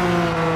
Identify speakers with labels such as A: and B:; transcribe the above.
A: Oh.